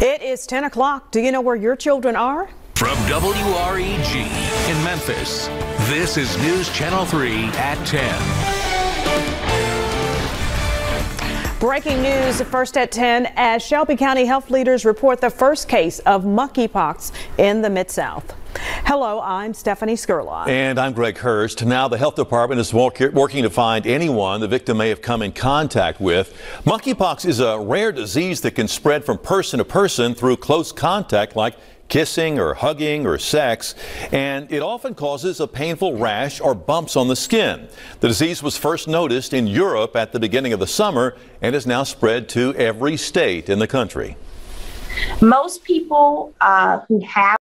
It is 10 o'clock. Do you know where your children are? From WREG in Memphis, this is News Channel 3 at 10. Breaking news first at 10 as Shelby County health leaders report the first case of monkeypox in the Mid South. Hello, I'm Stephanie Scurlock. And I'm Greg Hurst. Now, the health department is working to find anyone the victim may have come in contact with. Monkeypox is a rare disease that can spread from person to person through close contact, like kissing or hugging or sex, and it often causes a painful rash or bumps on the skin. The disease was first noticed in Europe at the beginning of the summer and has now spread to every state in the country. Most people uh, who have